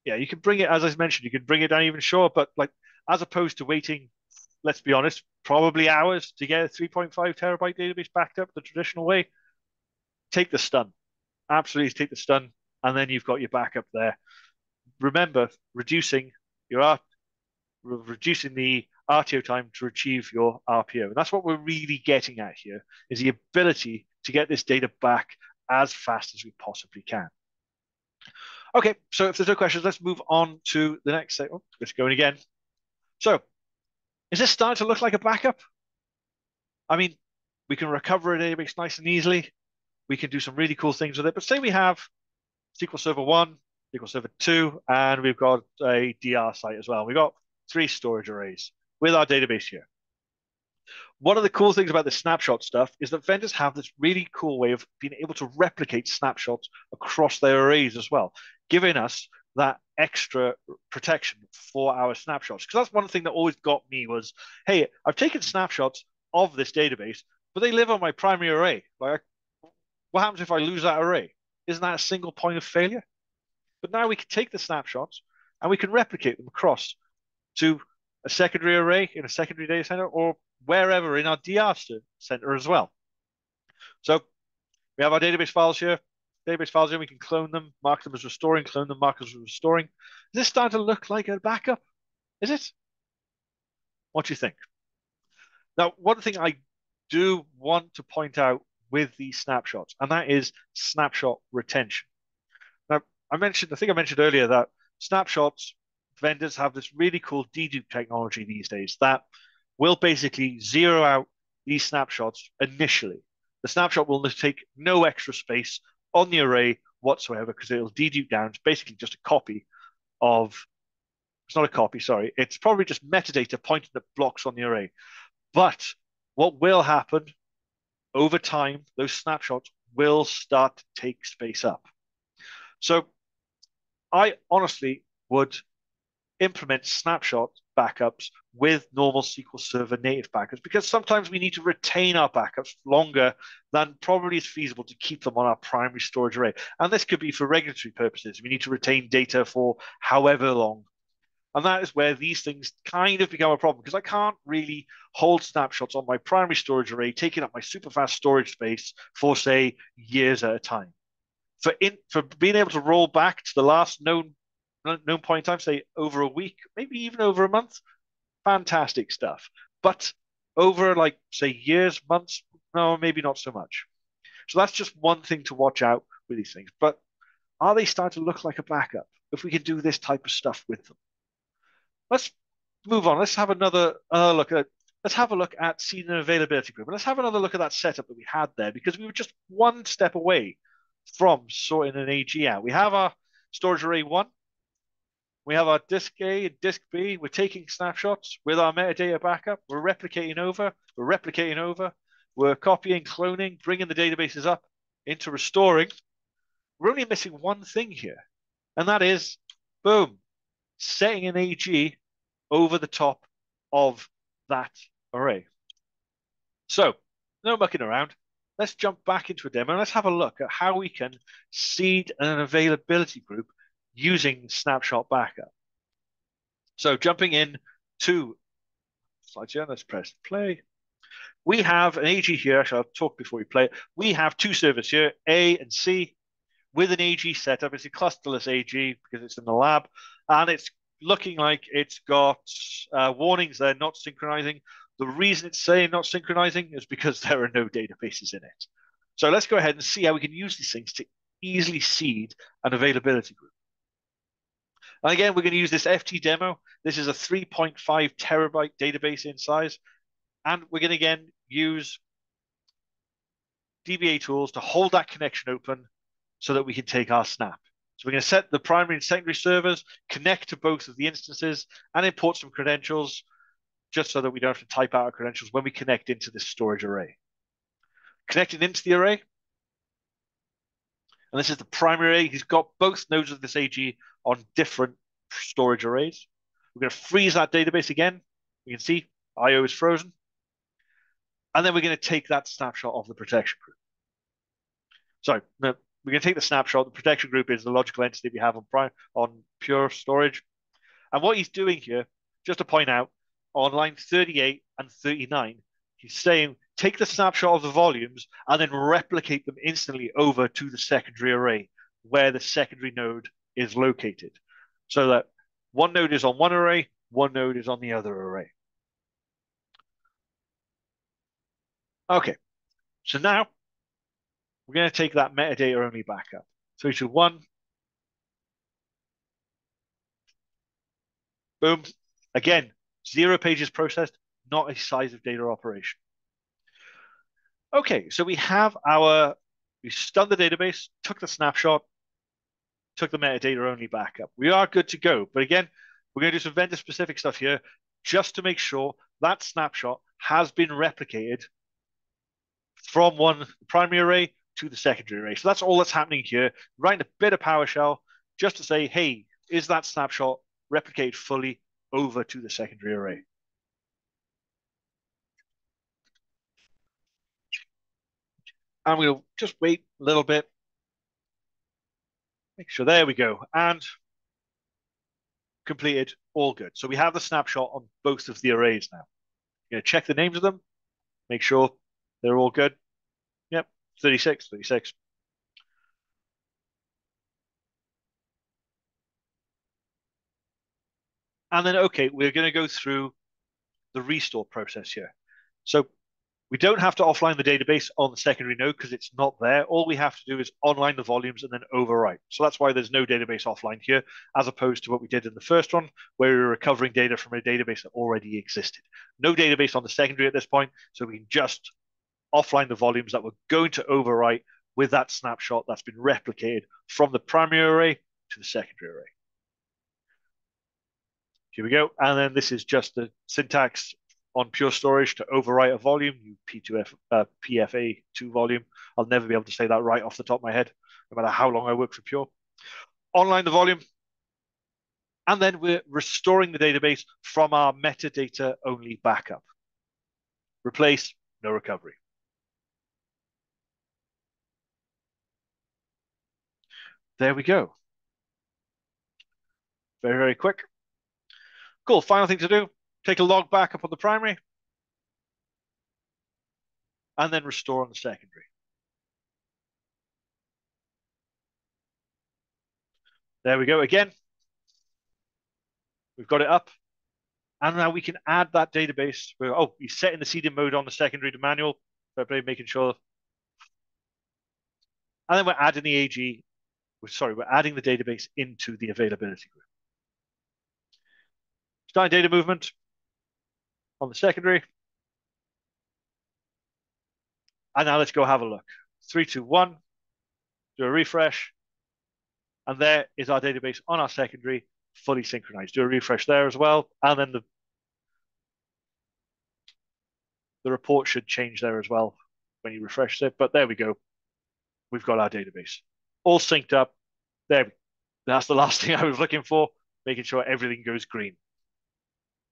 Yeah, you can bring it as I mentioned. You can bring it down even short, but like as opposed to waiting, let's be honest, probably hours to get a 3.5 terabyte database backed up the traditional way. Take the stun, absolutely take the stun, and then you've got your backup there remember reducing your R, reducing the RTO time to achieve your RPO. And that's what we're really getting at here is the ability to get this data back as fast as we possibly can. Okay, so if there's no questions, let's move on to the next segment. Oh, let's go in again. So is this starting to look like a backup? I mean, we can recover a database nice and easily. We can do some really cool things with it. But say we have SQL Server 1, SQL Server 2, and we've got a DR site as well. We've got three storage arrays with our database here. One of the cool things about the snapshot stuff is that vendors have this really cool way of being able to replicate snapshots across their arrays as well, giving us that extra protection for our snapshots. Because that's one thing that always got me was, hey, I've taken snapshots of this database, but they live on my primary array. Like, what happens if I lose that array? Isn't that a single point of failure? But now we can take the snapshots and we can replicate them across to a secondary array in a secondary data center or wherever in our DR center as well. So we have our database files here. Database files here, we can clone them, mark them as restoring, clone them, mark them as restoring. Is this starting to look like a backup? Is it? What do you think? Now, one thing I do want to point out with these snapshots, and that is snapshot retention. I mentioned, I think I mentioned earlier that snapshots vendors have this really cool dedupe technology these days that will basically zero out these snapshots initially. The snapshot will take no extra space on the array whatsoever because it'll dedupe down. It's basically just a copy of, it's not a copy, sorry. It's probably just metadata pointing at blocks on the array. But what will happen over time, those snapshots will start to take space up. So I honestly would implement snapshot backups with normal SQL Server native backups because sometimes we need to retain our backups longer than probably is feasible to keep them on our primary storage array. And this could be for regulatory purposes. We need to retain data for however long. And that is where these things kind of become a problem because I can't really hold snapshots on my primary storage array, taking up my super fast storage space for, say, years at a time for in for being able to roll back to the last known known point in time, say over a week, maybe even over a month, fantastic stuff. But over like say years, months, no, maybe not so much. So that's just one thing to watch out with these things. But are they starting to look like a backup if we can do this type of stuff with them? Let's move on. Let's have another uh, look at let's have a look at seeding availability group. And let's have another look at that setup that we had there because we were just one step away from sorting an AG out. We have our storage array one. We have our disk A and disk B. We're taking snapshots with our metadata backup. We're replicating over. We're replicating over. We're copying, cloning, bringing the databases up into restoring. We're only missing one thing here, and that is, boom, setting an AG over the top of that array. So, no mucking around let's jump back into a demo and let's have a look at how we can seed an availability group using snapshot backup. So jumping in to slides here, let's press play. We have an AG here, actually I'll talk before we play it. We have two servers here, A and C, with an AG setup. It's a clusterless AG because it's in the lab, and it's looking like it's got uh, warnings there not synchronizing. The reason it's saying not synchronizing is because there are no databases in it. So let's go ahead and see how we can use these things to easily seed an availability group. And again, we're going to use this FT demo. This is a 3.5 terabyte database in size. And we're going to again use dbatools to hold that connection open so that we can take our snap. So we're going to set the primary and secondary servers, connect to both of the instances, and import some credentials just so that we don't have to type out our credentials when we connect into this storage array. Connecting into the array, and this is the primary array. He's got both nodes of this AG on different storage arrays. We're going to freeze that database again. You can see IO is frozen. And then we're going to take that snapshot of the protection group. Sorry, no, we're going to take the snapshot. The protection group is the logical entity we have on, on pure storage. And what he's doing here, just to point out, on line 38 and 39, he's saying take the snapshot of the volumes and then replicate them instantly over to the secondary array where the secondary node is located. So that one node is on one array, one node is on the other array. Okay, so now we're going to take that metadata only backup. Three, two, one. Boom. Again, zero pages processed, not a size of data operation. Okay, so we have our, we stunned the database, took the snapshot, took the metadata only backup. We are good to go. But again, we're going to do some vendor specific stuff here just to make sure that snapshot has been replicated from one primary array to the secondary array. So that's all that's happening here. Writing a bit of PowerShell just to say, hey, is that snapshot replicated fully over to the secondary array? And we'll just wait a little bit. Make sure, there we go. And completed, all good. So we have the snapshot on both of the arrays now. You're going to check the names of them, make sure they're all good. Yep, 36, 36. And then, okay, we're going to go through the restore process here. So we don't have to offline the database on the secondary node because it's not there. All we have to do is online the volumes and then overwrite. So that's why there's no database offline here, as opposed to what we did in the first one, where we were recovering data from a database that already existed. No database on the secondary at this point, so we can just offline the volumes that we're going to overwrite with that snapshot that's been replicated from the primary array to the secondary array. Here we go. And then this is just the syntax on Pure Storage to overwrite a volume, you P2F, uh, PFA2 volume. I'll never be able to say that right off the top of my head, no matter how long I work for Pure. Online the volume, and then we're restoring the database from our metadata only backup. Replace, no recovery. There we go. Very, very quick. Cool. Final thing to do take a log backup on the primary, and then restore on the secondary. There we go again. We've got it up. And now we can add that database. Where, oh, he's setting the seeding mode on the secondary to manual, making sure. And then we're adding the AG, We're sorry, we're adding the database into the availability group. Starting data movement on the secondary. And now let's go have a look. Three, two, one, do a refresh. And there is our database on our secondary, fully synchronized. Do a refresh there as well. And then the, the report should change there as well when you refresh it. But there we go. We've got our database all synced up. There, that's the last thing I was looking for, making sure everything goes green.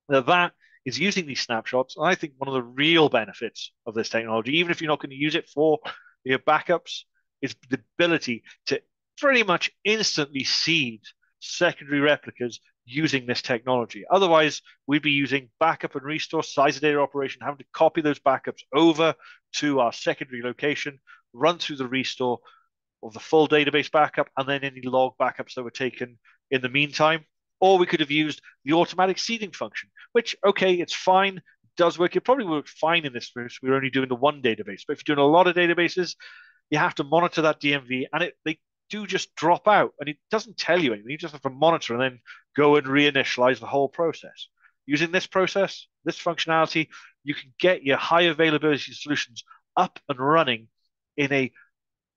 Now that is using these snapshots. I think one of the real benefits of this technology, even if you're not going to use it for your backups, is the ability to pretty much instantly seed secondary replicas using this technology. Otherwise, we'd be using backup and restore size of data operation, having to copy those backups over to our secondary location, run through the restore of the full database backup, and then any log backups that were taken in the meantime or we could have used the automatic seeding function, which, okay, it's fine, does work. It probably worked fine in this case. We are only doing the one database. But if you're doing a lot of databases, you have to monitor that DMV, and it they do just drop out, and it doesn't tell you anything. You just have to monitor and then go and reinitialize the whole process. Using this process, this functionality, you can get your high availability solutions up and running in a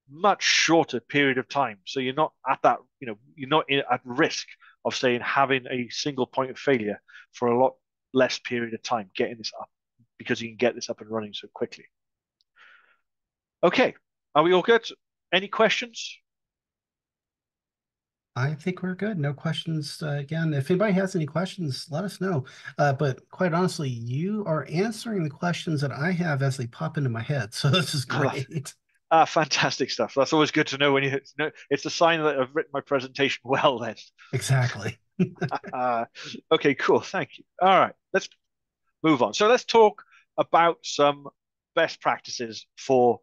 much shorter period of time. So you're not at that, you know, you're not at risk of saying having a single point of failure for a lot less period of time getting this up because you can get this up and running so quickly. Okay, are we all good? Any questions? I think we're good. No questions. Uh, again, if anybody has any questions, let us know. Uh, but quite honestly, you are answering the questions that I have as they pop into my head. So this is great. Ah, fantastic stuff. That's always good to know when you, you know, it's a sign that I've written my presentation well then. Exactly. uh, okay, cool. Thank you. All right, let's move on. So let's talk about some best practices for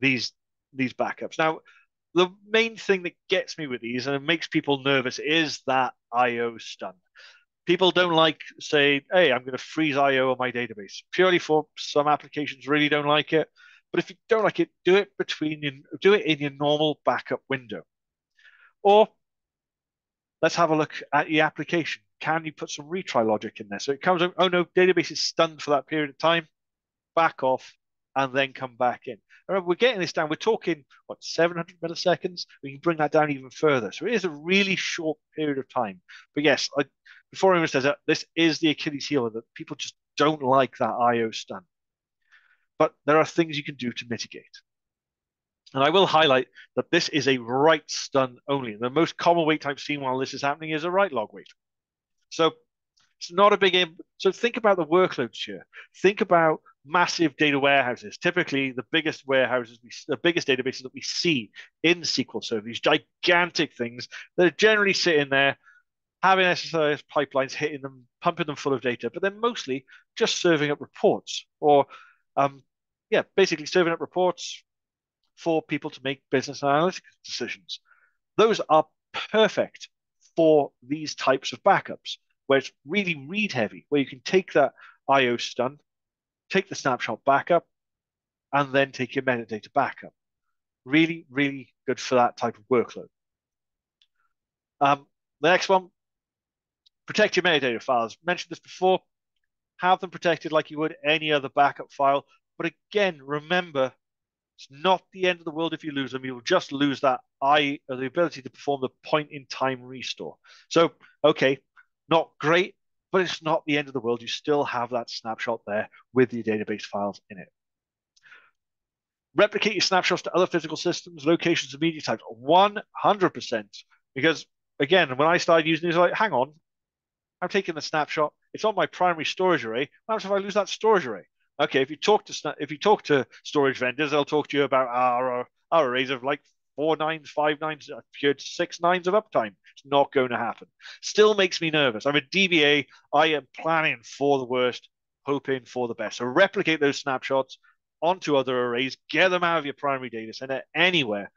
these these backups. Now, the main thing that gets me with these and it makes people nervous is that IO stun. People don't like say, "Hey, I'm going to freeze IO on my database." Purely for some applications, really don't like it. But if you don't like it, do it between your, do it in your normal backup window. Or let's have a look at your application. Can you put some retry logic in there? So it comes, oh no, database is stunned for that period of time. Back off and then come back in. Remember, we're getting this down. We're talking what 700 milliseconds. We can bring that down even further. So it is a really short period of time. But yes, I, before anyone says that, this is the Achilles heel that people just don't like that IO stun. But there are things you can do to mitigate. And I will highlight that this is a write stun only. The most common wait time seen while this is happening is a write log wait. So it's not a big aim. So think about the workloads here. Think about massive data warehouses. Typically, the biggest warehouses, we, the biggest databases that we see in SQL Server, these gigantic things that are generally sitting there, having SSIS pipelines hitting them, pumping them full of data, but they're mostly just serving up reports or, um, yeah, basically serving up reports for people to make business analytics decisions. Those are perfect for these types of backups, where it's really read heavy, where you can take that IO stun, take the snapshot backup, and then take your metadata backup. Really, really good for that type of workload. Um, the next one, protect your metadata files. Mentioned this before. Have them protected like you would any other backup file. But again, remember, it's not the end of the world if you lose them. You'll just lose that I, uh, the ability to perform the point in time restore. So, okay, not great, but it's not the end of the world. You still have that snapshot there with your database files in it. Replicate your snapshots to other physical systems, locations, and media types 100%. Because again, when I started using these, like, hang on, I'm taking the snapshot. It's on my primary storage array. What happens if I lose that storage array? Okay, if you talk to if you talk to storage vendors, they'll talk to you about our our arrays of like four nines, five nines, uh, six nines of uptime. It's not going to happen. Still makes me nervous. I'm a DBA. I am planning for the worst, hoping for the best. So replicate those snapshots onto other arrays, get them out of your primary data center anywhere.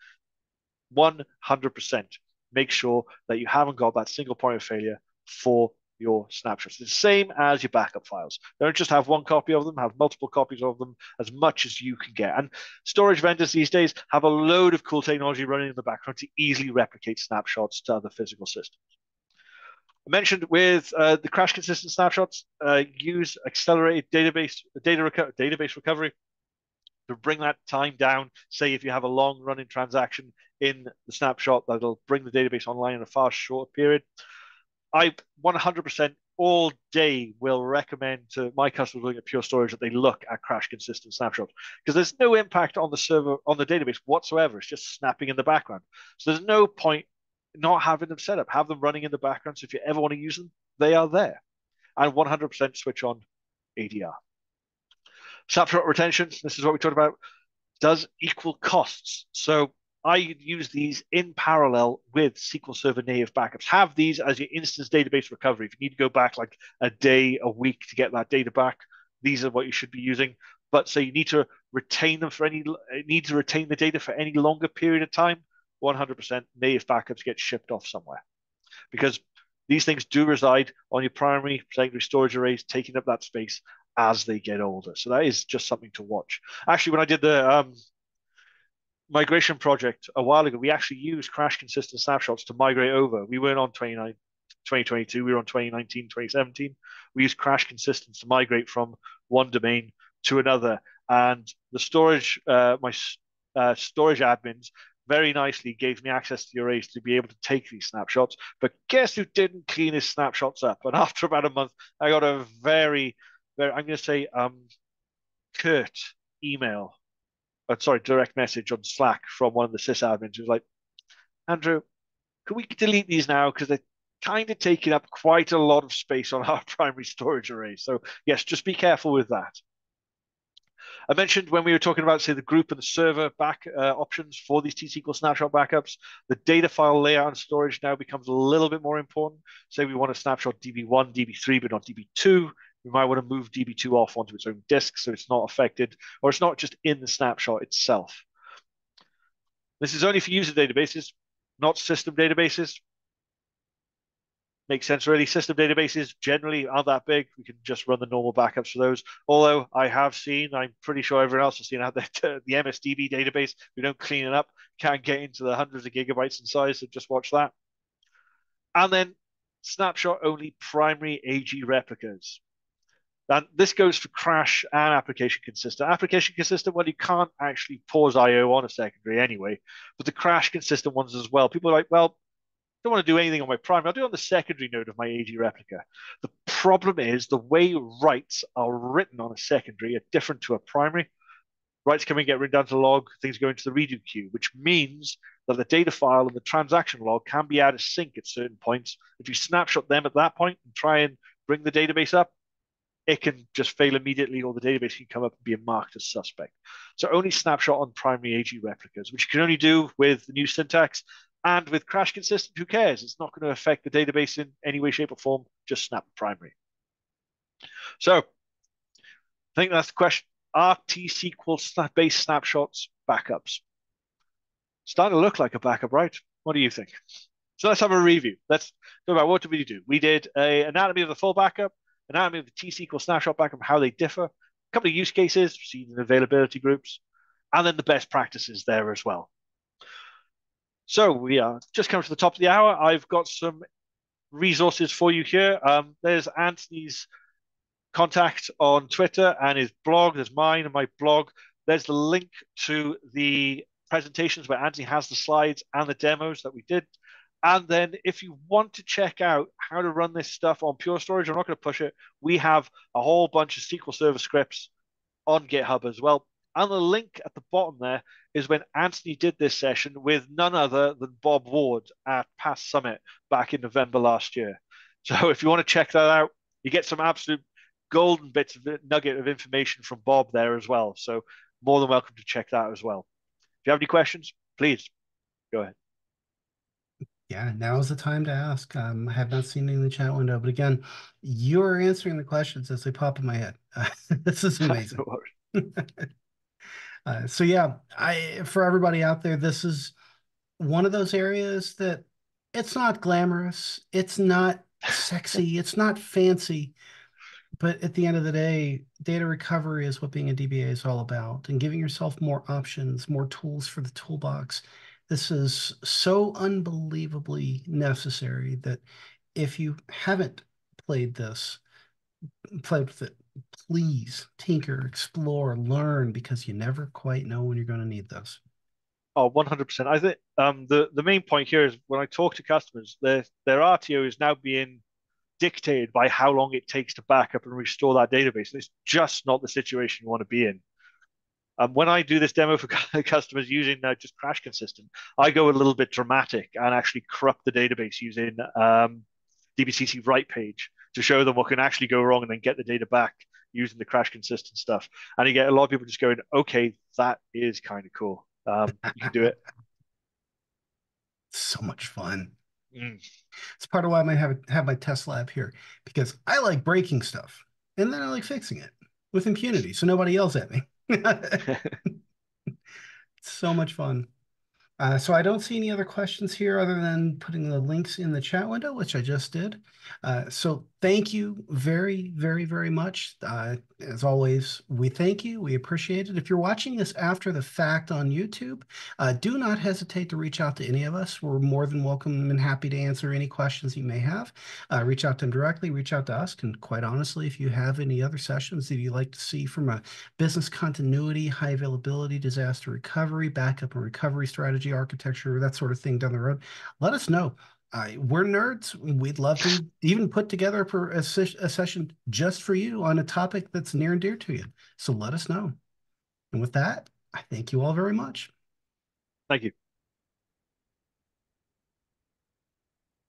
100%. Make sure that you haven't got that single point of failure for your snapshots. It's the same as your backup files. Don't just have one copy of them, have multiple copies of them, as much as you can get. And storage vendors these days have a load of cool technology running in the background to easily replicate snapshots to other physical systems. I mentioned with uh, the crash consistent snapshots, uh, use accelerated database data reco database recovery to bring that time down. Say if you have a long running transaction in the snapshot, that'll bring the database online in a far shorter period. I 100% all day will recommend to my customers looking at Pure Storage that they look at crash consistent snapshots because there's no impact on the server on the database whatsoever. It's just snapping in the background. So there's no point not having them set up. Have them running in the background. So if you ever want to use them, they are there. And 100% switch on ADR. Snapshot retention. This is what we talked about. Does equal costs. So I use these in parallel with SQL Server native backups. Have these as your instance database recovery. If you need to go back like a day, a week to get that data back, these are what you should be using. But so you need to retain them for any need to retain the data for any longer period of time. 100% native backups get shipped off somewhere because these things do reside on your primary secondary storage arrays, taking up that space as they get older. So that is just something to watch. Actually, when I did the um, migration project a while ago, we actually used crash consistent snapshots to migrate over. We weren't on 29, 2022, we were on 2019, 2017. We used crash consistence to migrate from one domain to another. And the storage, uh, my uh, storage admins very nicely gave me access to the arrays to be able to take these snapshots. But guess who didn't clean his snapshots up? And after about a month, I got a very, very, I'm going to say, um, curt email, uh, sorry, direct message on Slack from one of the sysadmins who's like, Andrew, can we delete these now? Because they're kind of taking up quite a lot of space on our primary storage array. So yes, just be careful with that. I mentioned when we were talking about, say, the group and the server back uh, options for these T-SQL snapshot backups, the data file layout and storage now becomes a little bit more important. Say we want to snapshot DB1, DB3, but not DB2. We might want to move DB2 off onto its own disk so it's not affected, or it's not just in the snapshot itself. This is only for user databases, not system databases makes sense really. System databases generally aren't that big. We can just run the normal backups for those. Although I have seen, I'm pretty sure everyone else has seen out there, the MSDB database, we don't clean it up, can get into the hundreds of gigabytes in size, so just watch that. And then snapshot only primary AG replicas. And this goes for crash and application consistent. Application consistent, well, you can't actually pause IO on a secondary anyway, but the crash consistent ones as well. People are like, well, don't want to do anything on my primary. I'll do it on the secondary node of my AG replica. The problem is the way writes are written on a secondary are different to a primary. Writes come and get written down to log, things go into the redo queue, which means that the data file and the transaction log can be out of sync at certain points. If you snapshot them at that point and try and bring the database up, it can just fail immediately or the database can come up and be marked as suspect. So only snapshot on primary AG replicas, which you can only do with the new syntax and with crash consistent, who cares? It's not going to affect the database in any way, shape, or form. Just snap primary. So I think that's the question. Are T-SQL based snapshots backups? Starting to look like a backup, right? What do you think? So let's have a review. Let's talk about what did we do? We did a anatomy of the full backup, anatomy of the T-SQL snapshot backup, how they differ, a couple of use cases, in availability groups, and then the best practices there as well. So we are just coming to the top of the hour. I've got some resources for you here. Um, there's Anthony's contact on Twitter and his blog. There's mine and my blog. There's the link to the presentations where Anthony has the slides and the demos that we did. And then if you want to check out how to run this stuff on Pure Storage, I'm not going to push it. We have a whole bunch of SQL Server scripts on GitHub as well. And the link at the bottom there is when Anthony did this session with none other than Bob Ward at PASS Summit back in November last year. So if you want to check that out, you get some absolute golden bits of nugget of information from Bob there as well. So more than welcome to check that as well. If you have any questions, please go ahead. Yeah, now is the time to ask. Um, I have not seen any in the chat window, but again, you're answering the questions as they pop in my head. Uh, this is amazing. Uh, so yeah, I for everybody out there, this is one of those areas that it's not glamorous, it's not sexy, it's not fancy, but at the end of the day, data recovery is what being a DBA is all about, and giving yourself more options, more tools for the toolbox. This is so unbelievably necessary that if you haven't played this, played with it, please tinker, explore, learn, because you never quite know when you're going to need this. Oh, 100%. I think um, the, the main point here is when I talk to customers, their, their RTO is now being dictated by how long it takes to back up and restore that database. And it's just not the situation you want to be in. Um, when I do this demo for customers using uh, just crash consistent, I go a little bit dramatic and actually corrupt the database using um, DBCC write page to show them what can actually go wrong and then get the data back using the crash consistent stuff. And you get a lot of people just going, okay, that is kind of cool. Um, you can do it. So much fun. Mm. It's part of why I might have have my test lab here because I like breaking stuff and then I like fixing it with impunity, so nobody yells at me. so much fun. Uh, so I don't see any other questions here other than putting the links in the chat window, which I just did. Uh, so thank you very, very, very much. Uh, as always, we thank you. We appreciate it. If you're watching this after the fact on YouTube, uh, do not hesitate to reach out to any of us. We're more than welcome and happy to answer any questions you may have. Uh, reach out to them directly, reach out to us. And quite honestly, if you have any other sessions that you'd like to see from a business continuity, high availability, disaster recovery, backup and recovery strategy, architecture, that sort of thing down the road, let us know. Uh, we're nerds. We'd love to even put together a, a session just for you on a topic that's near and dear to you. So let us know. And with that, I thank you all very much. Thank you.